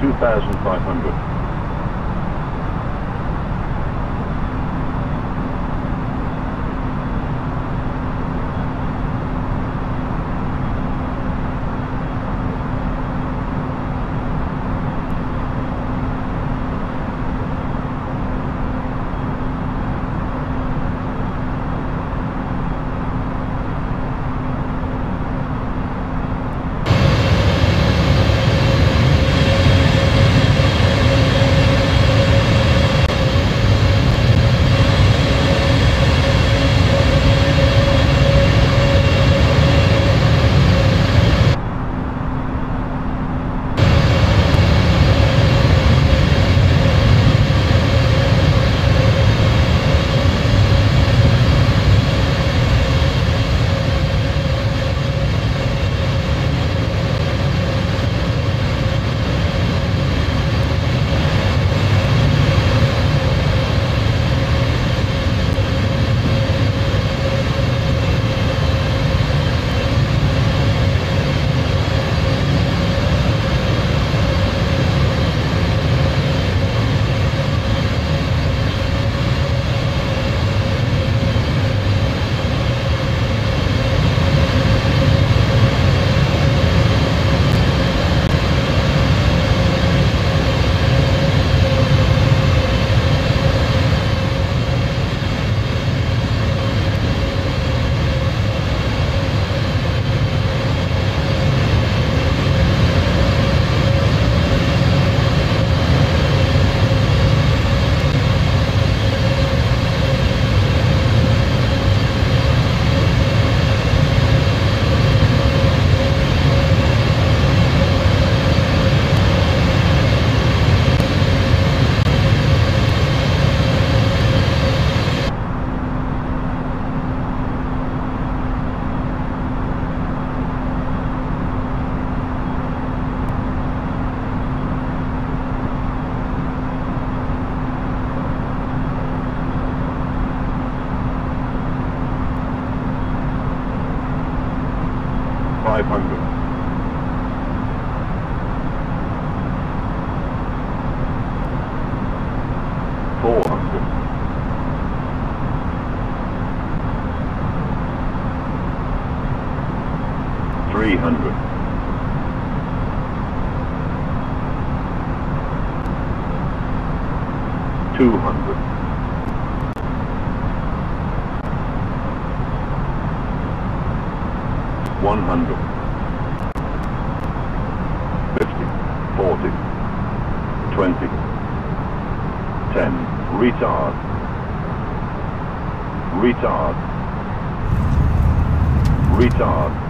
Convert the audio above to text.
2,500. 200. 150 40 20 10 Retard. Retard. Retard.